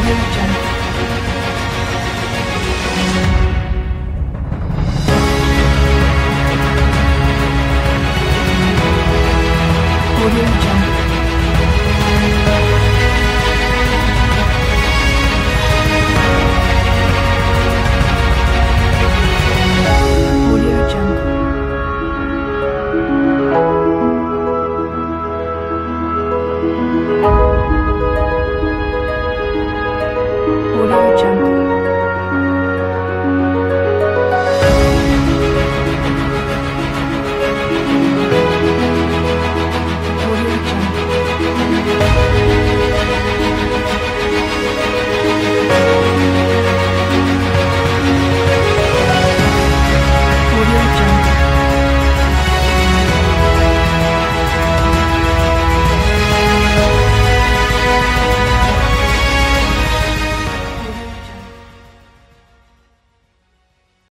Audio Jungle. jungle.